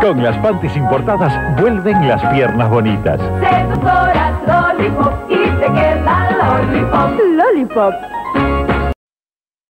Con las panties importadas vuelven las piernas bonitas. Seductoras Lollipop y te queda Lollipop. Lollipop.